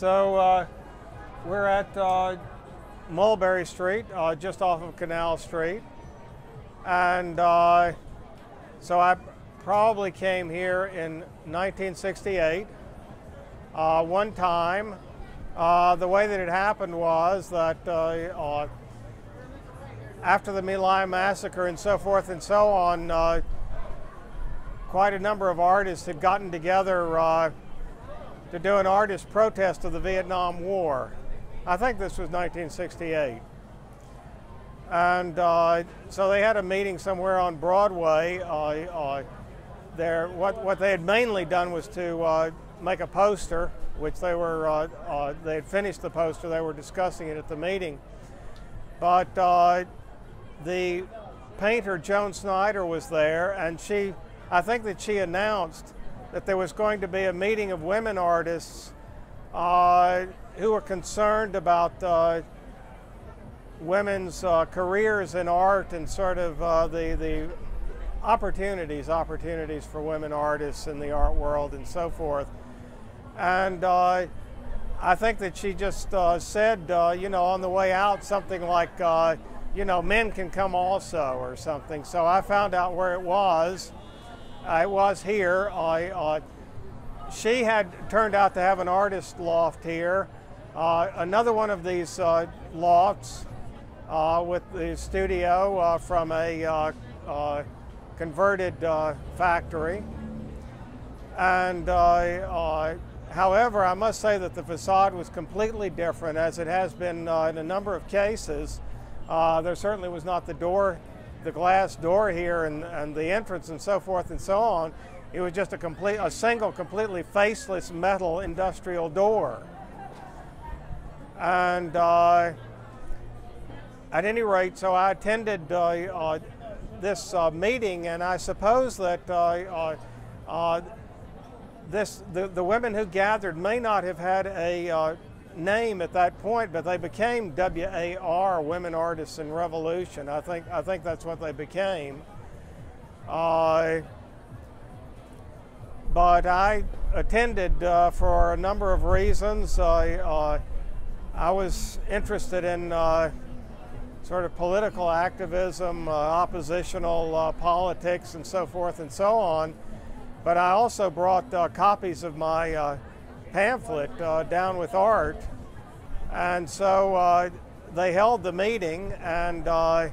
So uh, we're at uh, Mulberry Street, uh, just off of Canal Street. And uh, so I probably came here in 1968. Uh, one time, uh, the way that it happened was that after the My Lai massacre and so forth and so on, quite a number of artists had gotten together to do an artist protest of the Vietnam War. I think this was 1968. And uh, so they had a meeting somewhere on Broadway. Uh, uh, there, what, what they had mainly done was to uh, make a poster, which they were, uh, uh, they had finished the poster, they were discussing it at the meeting. But the painter Joan Snyder was there, and she, I think that she announced that there was going to be a meeting of women artists uh, who were concerned about uh, women's uh, careers in art and sort of uh, the, the opportunities, opportunities for women artists in the art world and so forth. And uh, I think that she just uh, said, you know, on the way out, something like, you know, men can come also or something. So I found out where it was I was here. I, uh, she had turned out to have an artist loft here. Uh, another one of these uh, lofts uh, with the studio uh, from a uh, converted factory. And however, I must say that the facade was completely different as it has been in a number of cases. there certainly was not the door the glass door here and, and the entrance and so forth and so on, it was just a complete, a single, completely faceless metal industrial door. And uh, at any rate, so I attended uh, uh, this uh, meeting, and I suppose that uh, uh, this the, the women who gathered may not have had a name at that point, but they became WAR, Women Artists in Revolution. I think I think that's what they became. Uh, but I attended uh, for a number of reasons. Uh, I was interested in uh, sort of political activism, uh, oppositional uh, politics, and so forth and so on. But I also brought copies of my pamphlet, uh, Down with Art. And so uh, they held the meeting, and uh,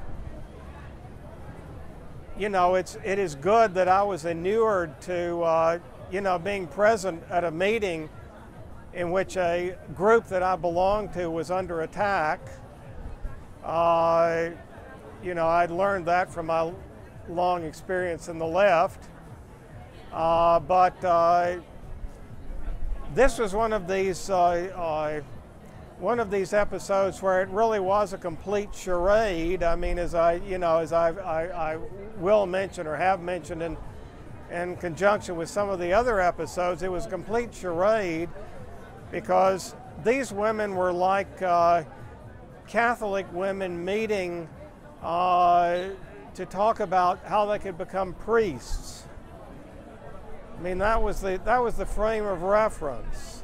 you know, it's, it is good that I was inured to, uh, you know, being present at a meeting in which a group that I belonged to was under attack. Uh, you know, I'd learned that from my long experience in the left. Uh, but this was one of these uh, uh, one of these episodes where it really was a complete charade. I mean, as I you know, as I, I, I will mention or have mentioned in in conjunction with some of the other episodes, it was a complete charade because these women were like uh, Catholic women meeting uh, to talk about how they could become priests. I mean, that was the, that was the frame of reference.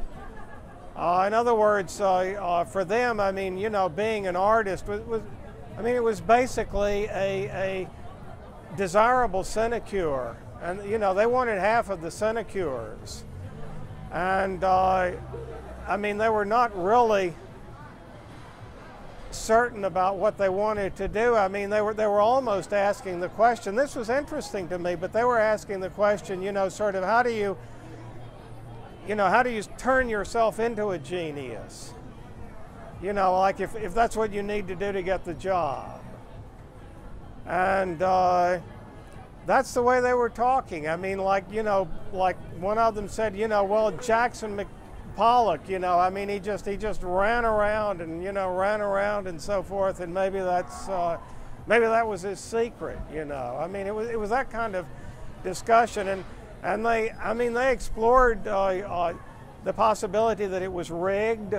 Uh, in other words, uh, uh, for them, I mean, you know, being an artist was, was I mean, it was basically a, a desirable sinecure. And, you know, they wanted half of the sinecures. And, uh, I mean, they were not really certain about what they wanted to do. I mean, they were they were almost asking the question. This was interesting to me, but they were asking the question, you know, sort of how do you you know, how do you turn yourself into a genius? You know, like if, if that's what you need to do to get the job. And uh, that's the way they were talking. I mean, like, you know, like one of them said, you know, well, Jackson Pollock, you know, I mean, he just he just ran around and you know ran around and so forth, and maybe that's uh, maybe that was his secret, you know. I mean, it was it was that kind of discussion, and and they, I mean, they explored uh, uh, the possibility that it was rigged,